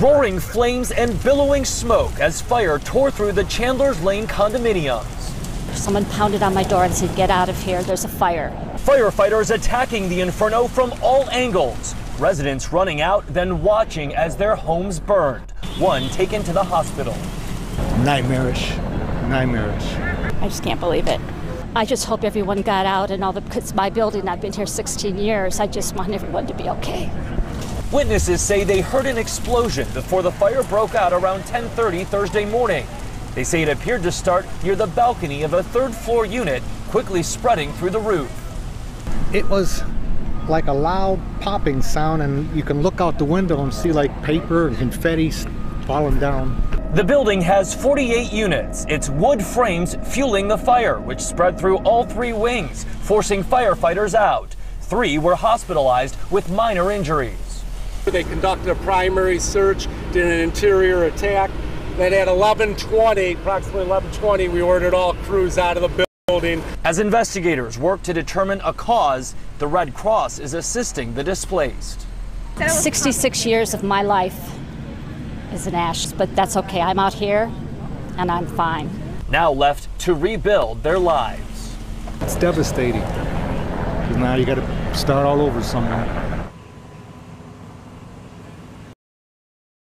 Roaring flames and billowing smoke as fire tore through the Chandler's Lane condominiums. Someone pounded on my door and said, Get out of here, there's a fire. Firefighters attacking the inferno from all angles. Residents running out, then watching as their homes burned. One taken to the hospital. Nightmarish. Nightmarish. I just can't believe it. I just hope everyone got out and all the, because my building, I've been here 16 years. I just want everyone to be okay. Witnesses say they heard an explosion before the fire broke out around 10:30 Thursday morning. They say it appeared to start near the balcony of a third floor unit, quickly spreading through the roof. It was like a loud popping sound, and you can look out the window and see like paper and confetti falling down. The building has 48 units. Its wood frames fueling the fire, which spread through all three wings, forcing firefighters out. Three were hospitalized with minor injuries. They conducted a primary search, did an interior attack. Then at 11:20, approximately 11:20, we ordered all crews out of the building. As investigators work to determine a cause, the Red Cross is assisting the displaced. 66 years of my life is an ash, but that's okay. I'm out here and I'm fine. Now left to rebuild their lives. It's devastating. Now you got to start all over somewhere.